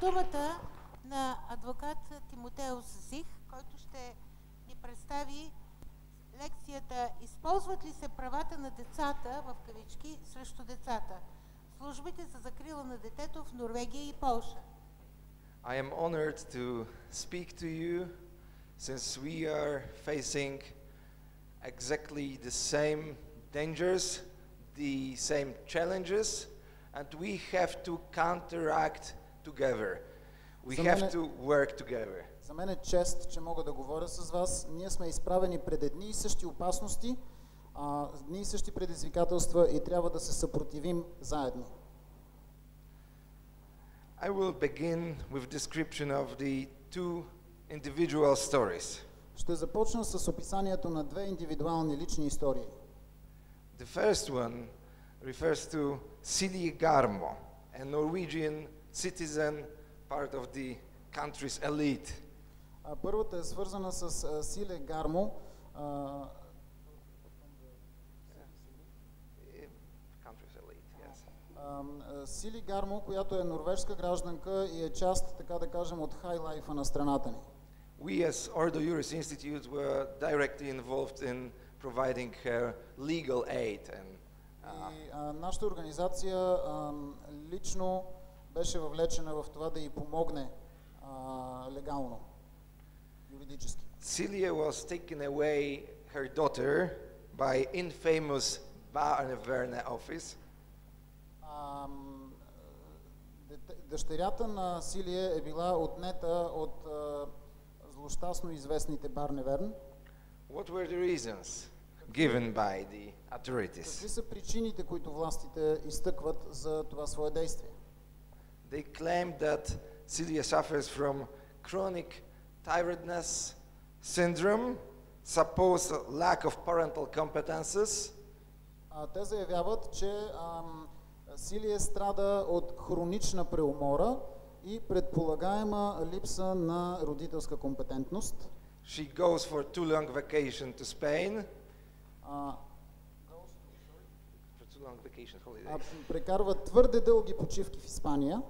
думата на адвокат Тимотеус Зих, който ще ни представи лекцията Използват ли се правата на децата в кавички срещу децата? Службите за закрила на детето в Норвегия и Полша. I am honored to speak to you since we are facing exactly the same dangers, the same challenges, and we have to counteract together. We За have мен е- to work together. За мен е чест, че мога да говоря с вас. Ние сме изправени пред едни и същи опасности, а, едни и същи предизвикателства и трябва да се съпротивим заедно. I will begin with description of the two individual stories. Ще започна с описанието на две индивидуални лични истории. The first one refers to Silje Garmo, a Norwegian citizen, part of the country's elite. Първата е свързана с Силе Гармо. Сили Гармо, която е норвежска гражданка и е част, така да кажем, от хайлайфа на страната ни. We as Ordo Iuris Institute were directly involved in providing her legal aid and uh, и, а, нашата организация а, лично беше въвлечена в това да й помогне а, легално, юридически. Celia was taken away, her daughter, by infamous Barneverne office. Дете- дъщерята на Силия е била отнета от а, злощастно известните Барневерн. What were the reasons given by the authorities? Какви са причините, които властите изтъкват за това свое действие? They claimed that Celia suffers from chronic tiredness syndrome, supposed lack of parental competences, А, те заявяват, че ам, Силия страда от хронична преумора и предполагаема липса на родителска компетентност. She goes for too long vacation to Spain. А, For too long vacation а, holidays. прекарва твърде дълги почивки в Испания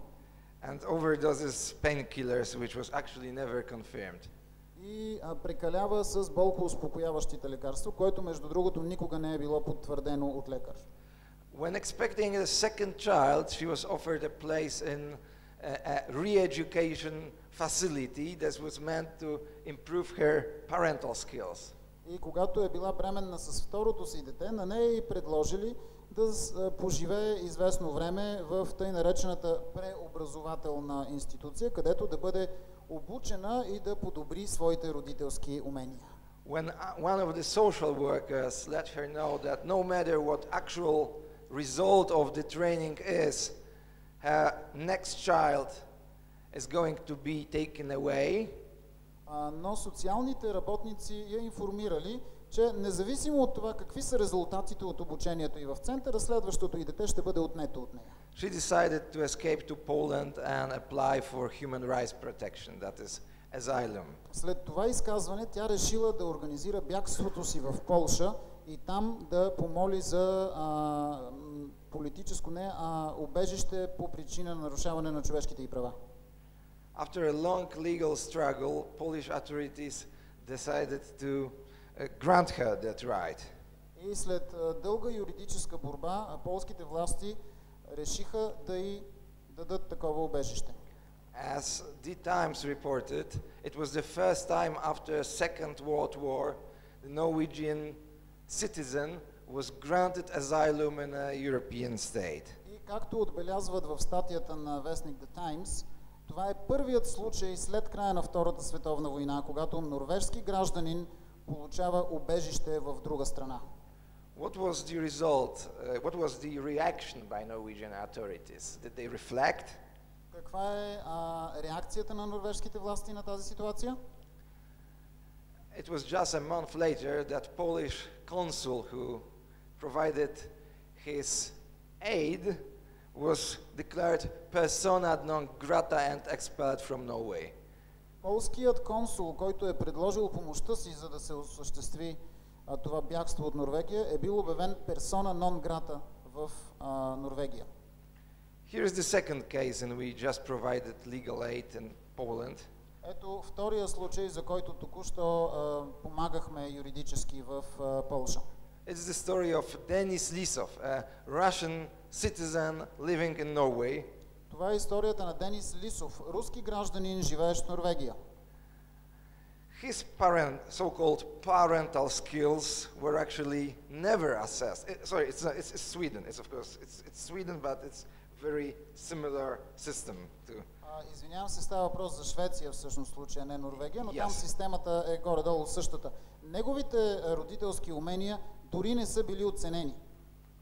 And overdoses painkillers, which was actually never confirmed. и а, прекалява с болкоуспокояващите лекарства, което между другото никога не е било потвърдено от лекар. When expecting a second child, she was offered a place in a, a re-education facility that was meant to improve her parental skills. И когато е била бременна с второто си дете, на нея и предложили да поживее известно време в тъй наречената преобразователна институция, където да бъде обучена и да подобри своите родителски умения. When one of the social workers let her know that no matter what actual result of the training is, her next child is going to be taken away, но социалните работници я информирали, че независимо от това какви са резултатите от обучението и в центъра, следващото и дете ще бъде отнето от нея. she decided to escape to Poland and apply for human rights protection, that is asylum. След това изказване тя решила да организира бягството си в Полша и там да помоли за а, политическо не, а убежище по причина на нарушаване на човешките й права. After a long legal struggle, Polish authorities decided to grant her that right. И след а, дълга юридическа борба, а, полските власти решиха да й дадат такова убежище. As the Times reported, it was the first time after Second World War the Norwegian citizen was granted asylum in a European state. И както отбелязват в статията на вестник The Times, това е първият случай след края на Втората световна война, когато норвежски гражданин получава убежище в друга страна. What was the result? Uh, what was the reaction by Norwegian authorities? Did they reflect? Каква е а, реакцията на норвежските власти на тази ситуация? It was just a month later that Polish consul who provided his aid was declared persona non grata and expelled from Norway. Полският консул, който е предложил помощта си, за да се осъществи а, това бягство от Норвегия, е бил обявен персона нон грата в а, Норвегия. Here is the second case, and we just provided legal aid in Poland. Ето втория случай, за който току-що помагахме юридически в а, Полша. It's the story of Denis Lisov, a Russian citizen living in Norway. Това е историята на Денис Лисов, руски гражданин, живеещ в Норвегия. His parent, so-called parental skills were actually never assessed. Eh, sorry, it's, not, it's, it's Sweden. It's of course it's, it's Sweden, but it's very similar system to. Извинявам се, става въпрос за Швеция всъщност случая, не Норвегия, но там Yes. системата е горе-долу същата. Неговите а, родителски умения дори не са били оценени.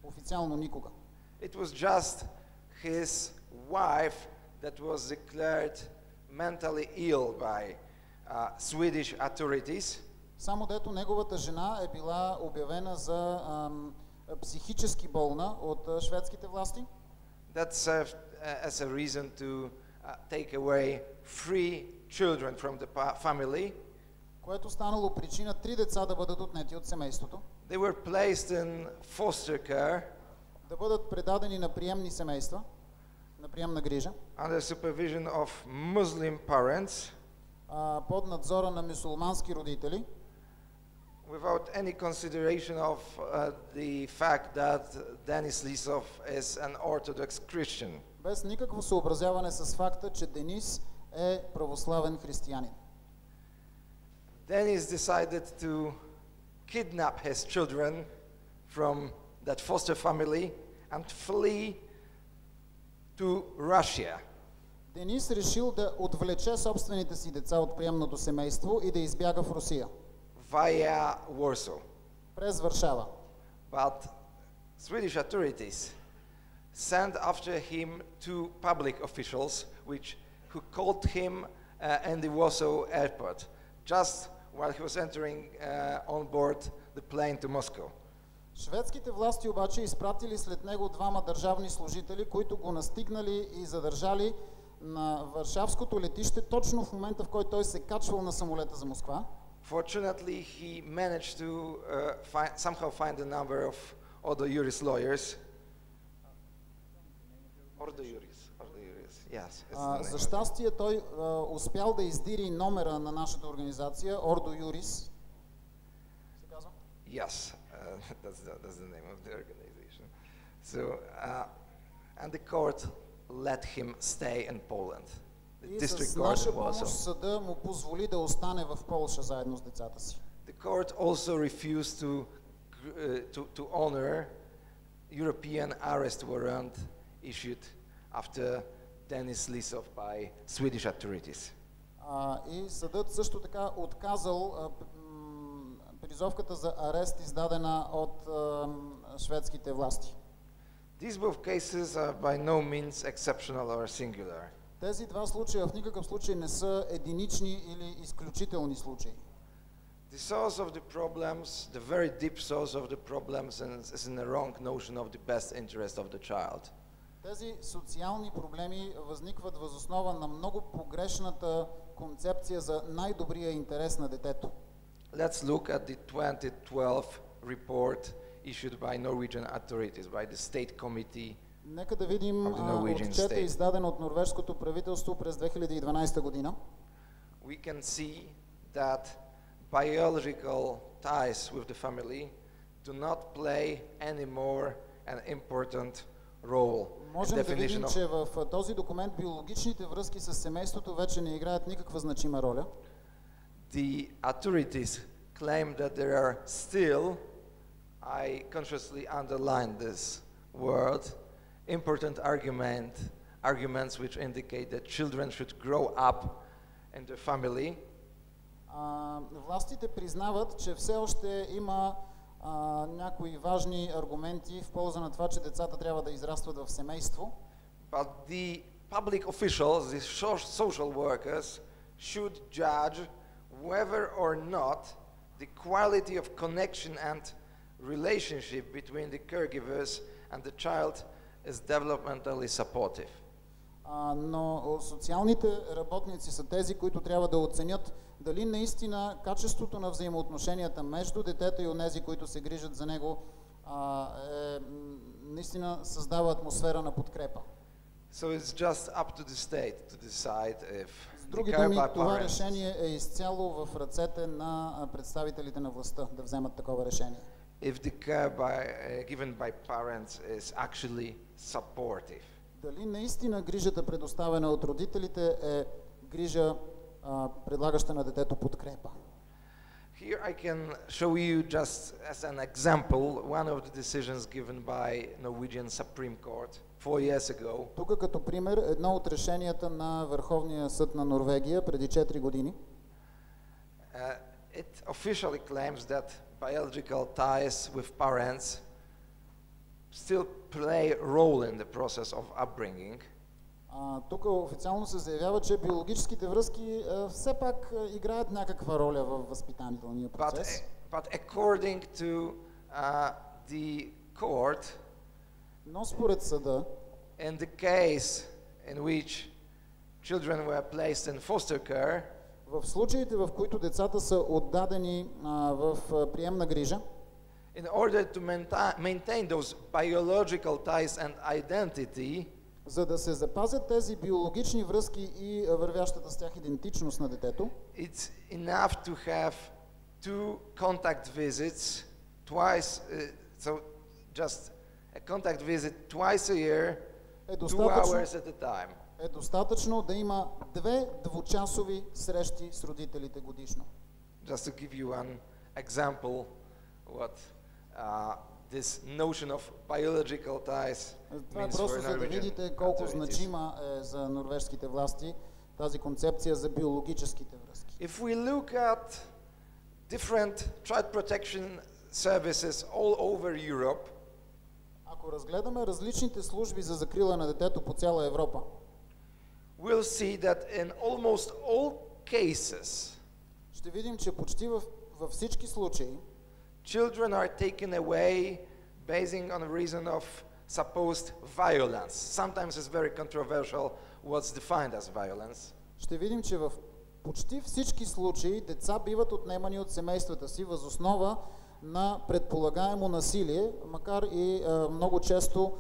Официално никога. It was just his wife that was declared mentally ill by uh, Swedish authorities. Само дето неговата жена е била обявена за ам, психически болна от а, шведските власти. That served uh, as a reason to uh, take away three children from the pa- family. което станало причина три деца да бъдат отнети от семейството, They were placed in foster care да бъдат предадени на приемни семейства, на приемна грижа, under supervision of Muslim parents а, под надзора на мюсулмански родители, without any consideration of uh, the fact that Denis Lisov is an Orthodox Christian. без никакво съобразяване с факта, че Денис е православен християнин. Denis decided to kidnap his children from that foster family and flee to Russia. Денис решил да отвлече собствените си деца от приемното семейство и да избяга в Русия, via Warsaw. през Варшава. But Swedish authorities sent after him two public officials which, who called him uh, in the Warsaw airport just while he was entering uh, on board the plane to Moscow. Шведските власти обаче изпратили след него двама държавни служители, които го настигнали и задържали на Варшавското летище точно в момента, в който той се качвал на самолета за Москва. Fortunately, he managed to uh, find, somehow find the number of Odo Juris lawyers. Ordo Juris, Ordo Juris, yes. name за щастие той а, успял да издири номера на нашата организация, Ордо Юрис. Се? Yes, uh, that's, the, that's the name of the organization. So, uh, and the court let him stay in Poland. The И district с court наша in помощ Warsaw. съда му позволи да остане в Полша заедно с децата си. The court also refused to, uh, to, to honor European arrest warrant issued after Denis Lisov by Swedish authorities. А, и съдът също така отказал а, п- м, призовката за арест, издадена от м, шведските власти. These both cases are by no means exceptional or singular. Тези два случая в никакъв случай не са единични или изключителни случаи. The source of the problems, the very deep source of the problems, is is in the wrong notion of the best interest of the child. Тези социални проблеми възникват възоснова на много погрешната концепция за най-добрия интерес на детето. Let's look at the 2012 report issued by Norwegian authorities, by the State Committee. Нека да видим Of the а, Norwegian отчета, state. издаден от норвежското правителство през 2012 година. We can see that biological ties with the family do not play anymore an important role in Можем да видим, definition of че в а, този документ биологичните връзки с семейството вече не играят никаква значима роля. the authorities claim that there are still, I consciously underline this word, important argument, arguments which indicate that children should grow up in the family, А, властите признават, че все още има а, някои важни аргументи в полза на това, че децата трябва да израстват в семейство, but the public officials, the so- social workers, should judge whether or not the quality of connection and relationship between the caregivers and the child is developmentally supportive. а, но социалните работници са тези, които трябва да оценят дали наистина качеството на взаимоотношенията между детето и онези, които се грижат за него, а, е, м, наистина създава атмосфера на подкрепа. So it's just up to the state to decide if С the други care думи, това parents решение е изцяло в ръцете на представителите на властта да вземат такова решение. if the care by, uh, given by parents is actually supportive. Дали наистина грижата, предоставена от родителите, е грижа, а, предлагаща на детето подкрепа? Here I can show you just as an example one of the decisions given by Norwegian Supreme Court four years ago. Тук като пример едно от решенията на Върховния съд на Норвегия преди 4 години. Uh, it officially claims that biological ties with parents still play a role in the process of upbringing, А, тук официално се заявява, че биологическите връзки а, все пак а, играят някаква роля в възпитателния but, процес. but according to uh, the court, Но според съда, in the case in which children were placed in foster care, в случаите, в които децата са отдадени а, в а, приемна грижа, in order to maintain those biological ties and identity, за да се запазят тези биологични връзки и а, вървящата с тях идентичност на детето, it's enough to have two contact visits twice, uh, so just a contact visit twice a year, е two hours at a time. е достатъчно да има две двучасови срещи с родителите годишно. Just to give you one example, what uh, this notion of biological ties Това е means for просто за да Norwegian видите колко authorities. значима е за норвежските власти тази концепция за биологическите връзки. If we look at different child protection services all over Europe, Ако разгледаме различните служби за закрила на детето по цяла Европа, we'll see that in almost all cases, ще видим, че почти във, във всички случаи children are taken away basing on a reason of supposed violence. Sometimes it's very controversial what's defined as violence. ще видим, че в почти всички случаи деца биват отнемани от семействата си възоснова на предполагаемо насилие, макар и а, много често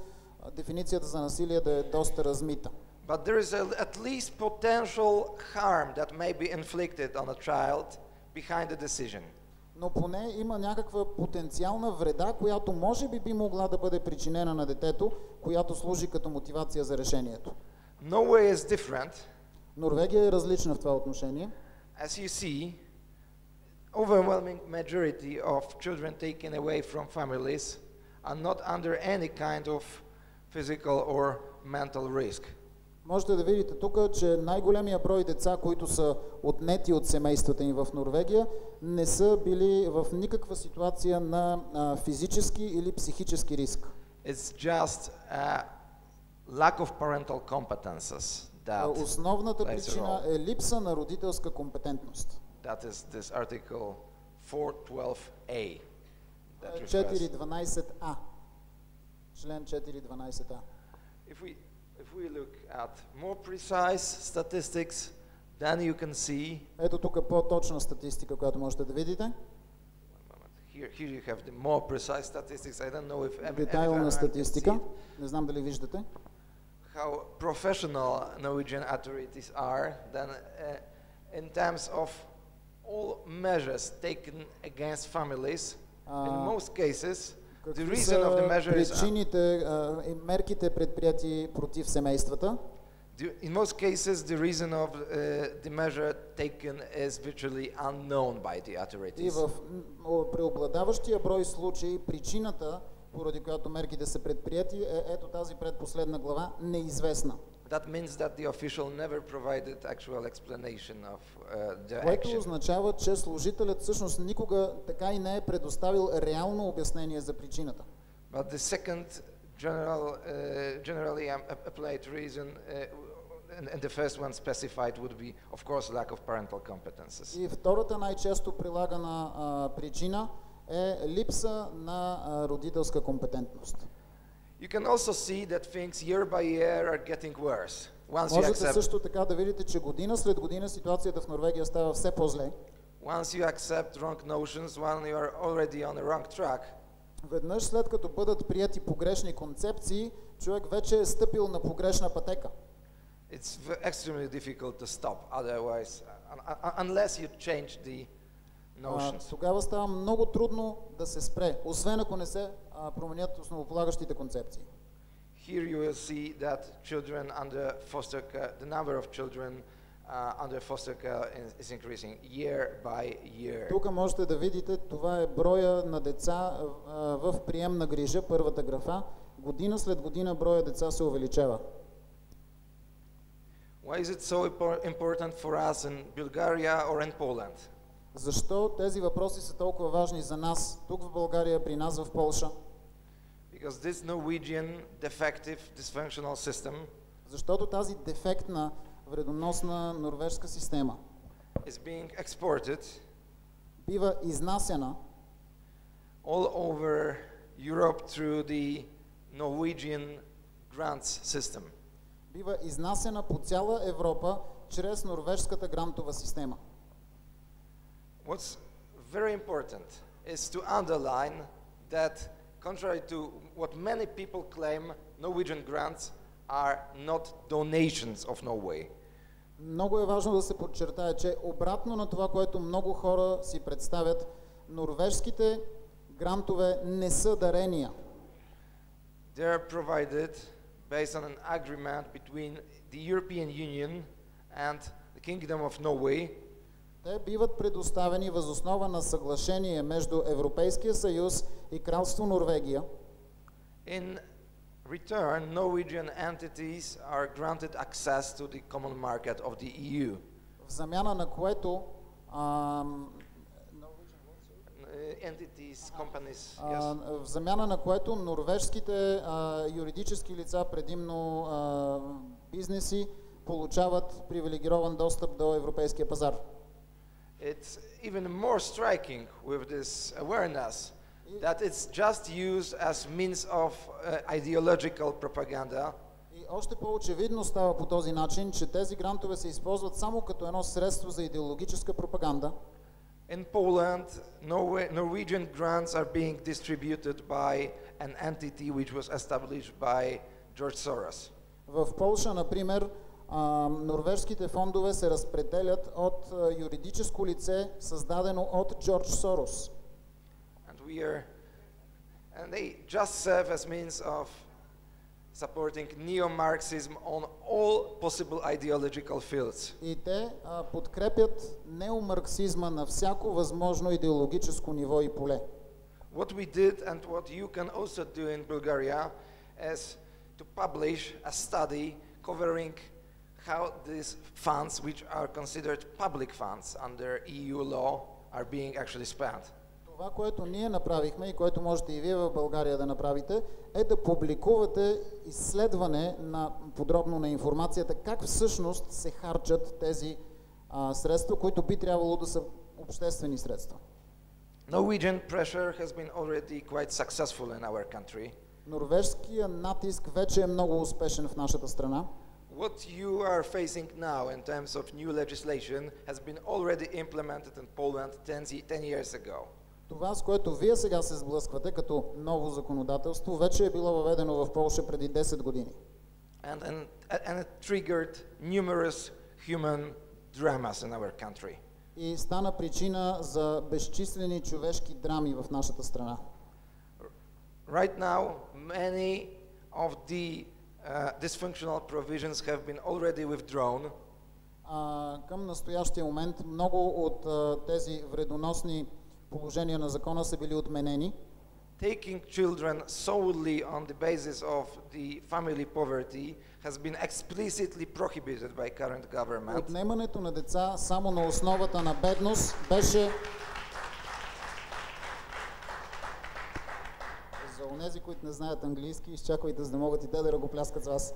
а, дефиницията за насилие да е доста размита. But there is a, at least potential harm that may be inflicted on a child behind the decision. Но поне има някаква потенциална вреда, която може би би могла да бъде причинена на детето, която служи като мотивация за решението. Norway is different. Норвегия е различна в това отношение. As you see, overwhelming majority of children taken away from families are not under any kind of physical or mental risk. Можете да видите тук, че най-големия брой деца, които са отнети от семействата им в Норвегия, не са били в никаква ситуация на а, физически или психически риск. It's just a lack of parental competences that, Основната причина е липса на родителска компетентност. that is this article 412a. That Е, refers- 4.12а. Член 4.12а. If we, if we look at more precise statistics, then you can see Ето тук по-точна статистика, която можете да видите. One moment. Here, here you have the more precise statistics. I don't know if every, Детайлна everyone can статистика. see Не знам дали виждате. how professional Norwegian authorities are. Then, uh, in terms of all measures taken against families, in А, most cases, the reason of the measure is uh, причините и мерките предприяти против семействата? in most cases the reason of uh, the measure taken is virtually unknown by the И authorities. в м, о, преобладаващия брой случаи причината, поради която мерките са предприяти, е ето тази предпоследна глава, неизвестна. That means that the official never provided actual explanation of uh, the Което action. означава, че служителят всъщност никога така и не е предоставил реално обяснение за причината. But the second general, uh, generally um, ap- applied reason, uh, and, and the first one specified would be, of course, lack of parental competences. И втората най-често прилагана а, причина е липса на а, родителска компетентност. You can also see that things year by year are getting worse. Once you Можете accept, също така да видите, че година след година ситуацията в Норвегия става все по-зле. once you accept wrong notions, when you are already on the wrong track, Веднъж след като бъдат прияти погрешни концепции, човек вече е стъпил на погрешна пътека. It's v- extremely difficult to stop otherwise, un- un- unless you change the А, тогава става много трудно да се спре, освен ако не се а, променят основополагащите концепции. Here you will see that children under foster care, the number of children uh, under foster care is, increasing year by year. Тук можете да видите, това е броя на деца а, в приемна грижа, първата графа. Година след година броя деца се увеличава. Why is it so impor- important for us in Bulgaria or in Poland? Защо тези въпроси са толкова важни за нас, тук в България, при нас в Полша? Because this Norwegian defective, dysfunctional system Защото тази дефектна, вредоносна норвежска система is being exported бива изнасяна all over Europe through the Norwegian grants system. бива изнасяна по цяла Европа чрез норвежската грантова система. What's very important is to underline that, contrary to what many people claim, Norwegian grants are not donations of Norway. Много е важно да се подчертае, че обратно на това, което много хора си представят, норвежските грантове не са дарения. They are provided based on an agreement between the European Union and the Kingdom of Norway Те биват предоставени възоснова на съглашение между Европейския съюз и Кралство Норвегия. In return, Norwegian entities are granted access to the common market of the EU. в замяна на което entities, companies, yes. в замяна на което норвежските а, юридически лица, предимно а, бизнеси, получават привилегирован достъп до европейския пазар. It's even more striking with this awareness that it's just used as means of uh, ideological propaganda И още по-очевидно става по този начин, че тези грантове се използват само като едно средство за идеологическа пропаганда. In Poland, Norway, Norwegian grants are being distributed by an entity which was established by George Soros. В Полша, например, а, норвежските фондове се разпределят от а, юридическо лице, създадено от Джордж Сорос. And we are, and they just serve as means of supporting neo-Marxism on all possible ideological fields. И те а, подкрепят неомарксизма на всяко възможно идеологическо ниво и поле. What we did and what you can also do in Bulgaria is to publish a study covering how these funds, which are considered public funds under EU law, are being actually spent. Това, което ние направихме и което можете и вие в България да направите, е да публикувате изследване на, подробно на информацията, как всъщност се харчат тези а, средства, които би трябвало да са обществени средства. Norwegian pressure has been already quite successful in our country. Норвежския натиск вече е много успешен в нашата страна. What you are facing now in terms of new legislation has been already implemented in Poland 10, ye- 10 years ago. Това, с което вие сега се сблъсквате като ново законодателство, вече е било въведено в Полша преди 10 години. And, and, and it triggered numerous human dramas in our country. И стана причина за безчислени човешки драми в нашата страна. Right now, many of the uh, dysfunctional provisions have been already withdrawn, А, към настоящия момент много от а, тези вредоносни положения на закона са били отменени. taking children solely on the basis of the family poverty has been explicitly prohibited by current government. Отнемането на деца само на основата на бедност беше За онези, които не знаят английски, изчаквайте, за да могат и те да ръкопляскат с вас.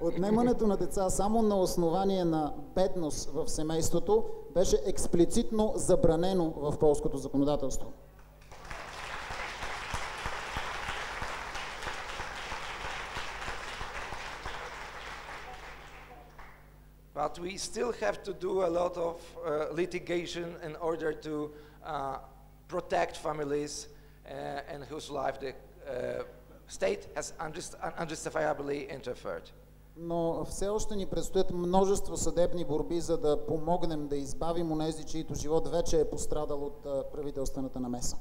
Отнемането на деца само на основание на бедност в семейството беше експлицитно забранено в полското законодателство. But we still have to do a lot of uh, litigation in order to uh, protect families uh, in whose life the uh, state has unjust, unjustifiably interfered. Но все още ни предстоят множество съдебни борби, за да помогнем да избавим онези, чието живот вече е пострадал от а, правителствената намеса.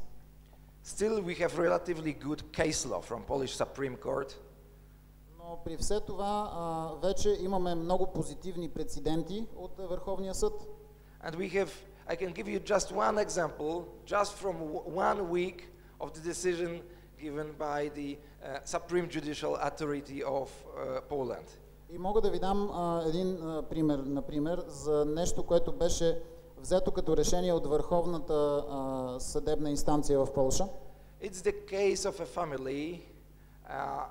Still, we have relatively good case law from Polish Supreme Court Но при все това а, вече имаме много позитивни прецеденти от а, Върховния съд. And we have, I can give you just one example, just from w- one week of the decision given by the uh, Supreme Judicial Authority of uh, Poland. И мога да ви дам а, един а, пример, например, за нещо, което беше взето като решение от Върховната а, съдебна инстанция в Полша. It's the case of a family, uh,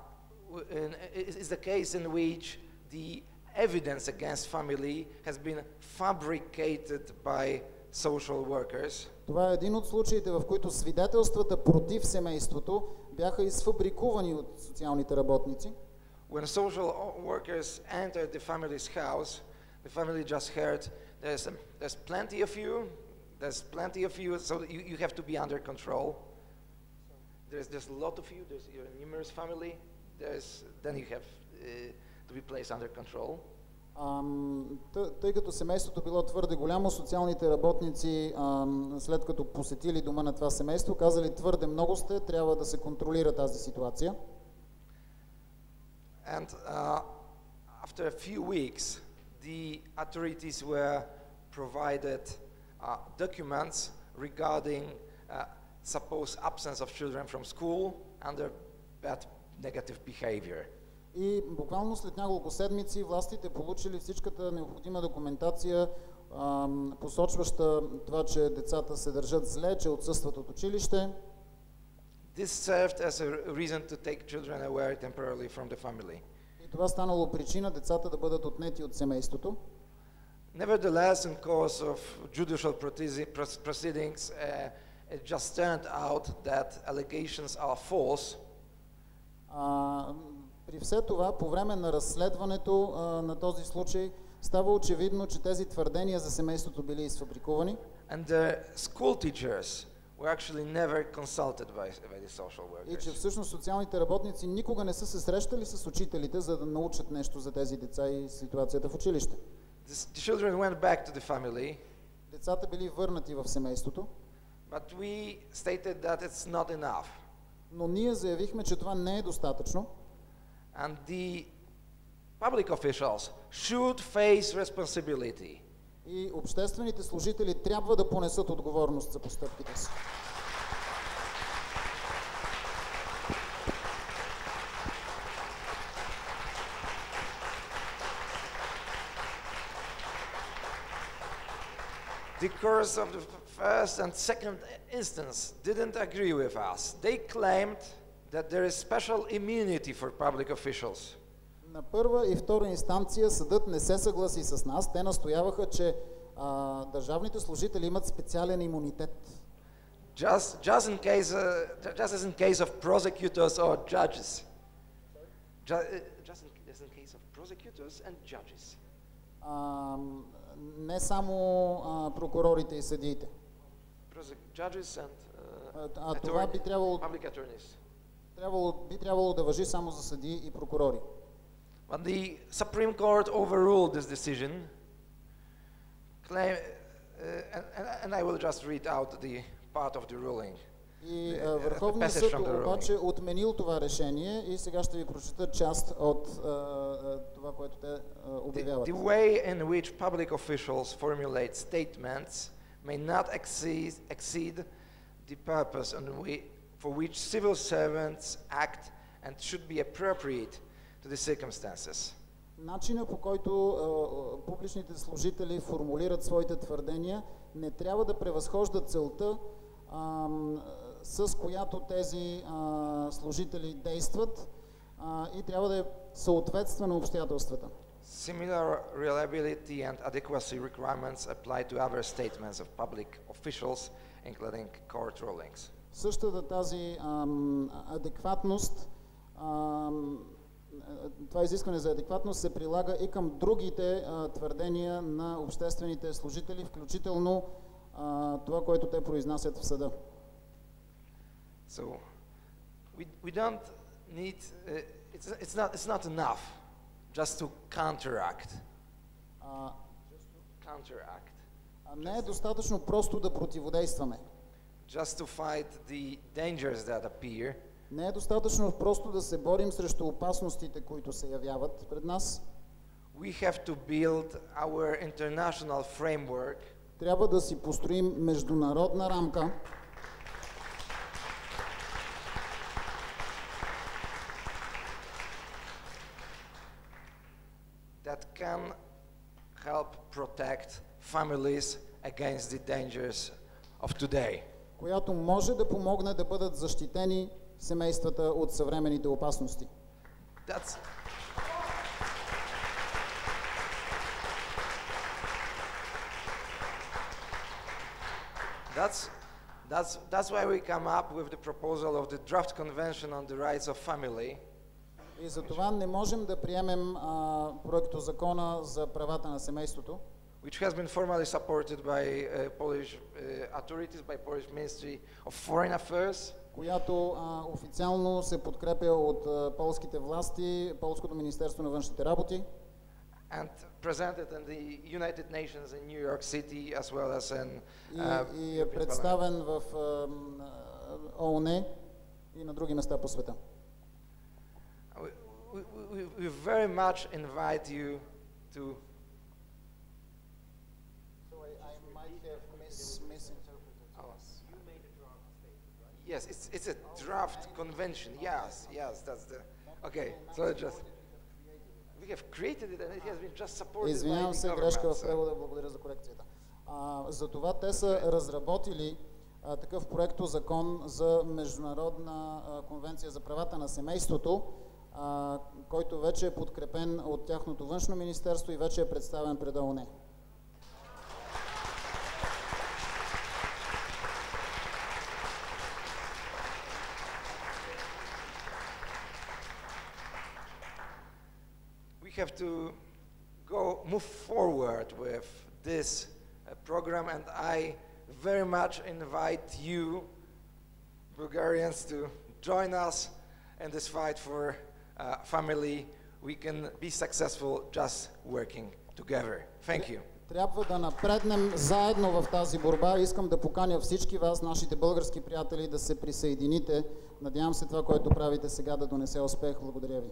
w- in, it's the case in which the evidence against family has been fabricated by social workers. Това е един от случаите, в които свидетелствата против семейството бяха изфабрикувани от социалните работници. When social o- workers entered the family's house, the family just heard, there's, um, there's plenty of you, there's plenty of you, so you, you have to be under control. There's, there's a lot of you, there's you're a numerous family, there's, then you have uh, to be placed under control. Ам, тъ- тъй като семейството било твърде голямо, социалните работници, ам, след като посетили дома на това семейство, казали твърде много сте, трябва да се контролира тази ситуация. And uh, after a few weeks, the authorities were provided uh, documents regarding uh, supposed absence of children from school under bad negative behavior. И буквално след няколко седмици властите получили всичката необходима документация, посочваща това, че децата се държат зле, че отсъстват от училище. This served as a reason to take children away temporarily from the family. И това станало причина децата да бъдат отнети от семейството. Nevertheless, in course of judicial proceedings, uh, it just turned out that allegations are false А, при все това, по време на разследването а, на този случай, става очевидно, че тези твърдения за семейството били изфабрикувани. And the school teachers were actually never consulted by, by the social и че всъщност социалните работници никога не са се срещали с учителите, за да научат нещо за тези деца и ситуацията в училище. The children went back to the family, Децата били върнати в семейството, but we stated that it's not enough. но ние заявихме, че това не е достатъчно And the public officials should face responsibility. и обществените служители трябва да понесат отговорност за постъпките си. The courts of the f- first and second instance didn't agree with us. They claimed that there is special immunity for public officials. На първа и втора инстанция съдът не се съгласи с нас. Те настояваха, че а, държавните служители имат специален имунитет. Just, just, in case, uh, ju- just as in case of prosecutors or judges. Ju- uh, just in, as in case of prosecutors and judges. А, не само а, прокурорите и съдиите. Judges and uh, А, а това би трябвало, public attorneys. трябвало, би трябвало да въжи само за съдии и прокурори. But the Supreme Court overruled this decision, claim, uh, and, and- and I will just read out the part of the ruling. И The- а, a Върховният passage съд from the ruling. обаче отменил това решение и сега ще ви прочета част от а, а, това, което те а, The, обявяват. the way in which public officials formulate statements may not exceed, exceed the purpose on whi- for which civil servants act and should be appropriate to the circumstances. Начина по който а, а, публичните служители формулират своите твърдения не трябва да превъзхожда целта, ам, с която тези а, служители действат а, и трябва да е съответства на обстоятелствата. Similar reliability and adequacy requirements apply to other statements of public officials, including court rulings. Същата тази ам, адекватност, ам, а, това изискване за адекватност се прилага и към другите а, твърдения на обществените служители, включително а, това, което те произнасят в съда. So we, we don't need, uh, it's, it's, not, it's not enough just to counteract. А, Counteract. а не е достатъчно просто да противодействаме. Just to fight the dangers that appear. Не е достатъчно просто да се борим срещу опасностите, които се явяват пред нас. We have to build our international framework Трябва да си построим международна рамка, that can help protect families against the dangers of today. Която може да помогне да бъдат защитени семействата от съвременните опасности. That's That's that's that's why we come up with the proposal of the draft convention on the rights of family. И за това не можем да приемем а, проекто закона за правата на семейството, which has been formally supported by uh, Polish uh, authorities by Polish Ministry of Foreign Affairs която а, официално се подкрепя от а, полските власти, Полското министерство на външните работи and presented in the United Nations in New York City as well as in и, uh, и е European Parliament. представен в а, м, а, ООН и на други места по света. We, we, we, we very much invite you to Yes, it's, it's a draft convention. Yes, yes, that's the. Okay, so just. We have created it and it has been just supported Извинявам се, грешка в превода, благодаря за корекцията. А, за това те са разработили а, такъв проекто закон за Международна а, конвенция за правата на семейството, а, който вече е подкрепен от тяхното външно министерство и вече е представен пред ООН. have to go move forward with this uh, program and i very much invite you bulgarians to join us in this fight for uh, family we can be successful just working together thank you Трябва да напреднем заедно в тази борба. Искам да поканя всички вас, нашите български приятели, да се присъедините. Надявам се това, което правите сега, да донесе успех. Благодаря ви.